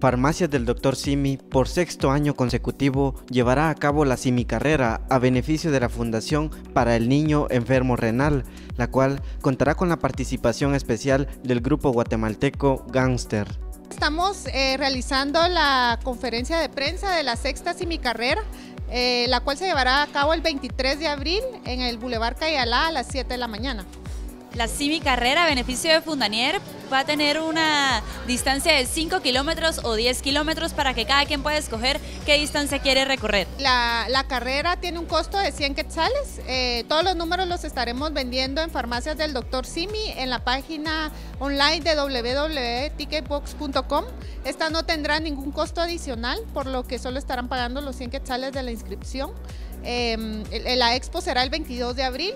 Farmacias del Dr. Simi, por sexto año consecutivo, llevará a cabo la Simi Carrera a beneficio de la Fundación para el Niño Enfermo Renal, la cual contará con la participación especial del grupo guatemalteco Gangster. Estamos eh, realizando la conferencia de prensa de la sexta Simi Carrera, eh, la cual se llevará a cabo el 23 de abril en el Boulevard Cayalá a las 7 de la mañana. La Simi Carrera, beneficio de Fundanier, va a tener una distancia de 5 kilómetros o 10 kilómetros para que cada quien pueda escoger qué distancia quiere recorrer. La, carrera tiene un costo de 100 quetzales. Eh, todos los números los estaremos vendiendo en farmacias del Dr. Simi en la página online de www.ticketbox.com. Esta no tendrá ningún costo adicional, por lo que solo estarán pagando los 100 quetzales de la inscripción. Eh, la expo será el 22 de abril.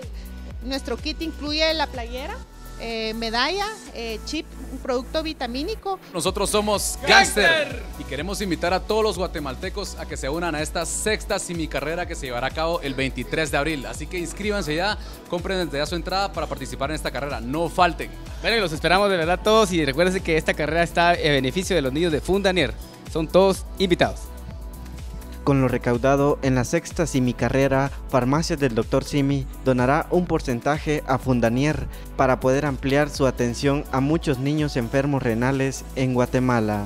Nuestro kit incluye la playera, eh, medalla, eh, chip, un producto vitamínico. Nosotros somos Gangster y queremos invitar a todos los guatemaltecos a que se unan a esta sexta carrera que se llevará a cabo el 23 de abril. Así que inscríbanse ya, compren desde ya su entrada para participar en esta carrera. No falten. Bueno, y los esperamos de verdad todos y recuerden que esta carrera está en beneficio de los niños de Fundanier. Son todos invitados. Con lo recaudado en la sexta Simi Carrera, Farmacias del Dr. Simi donará un porcentaje a Fundanier para poder ampliar su atención a muchos niños enfermos renales en Guatemala.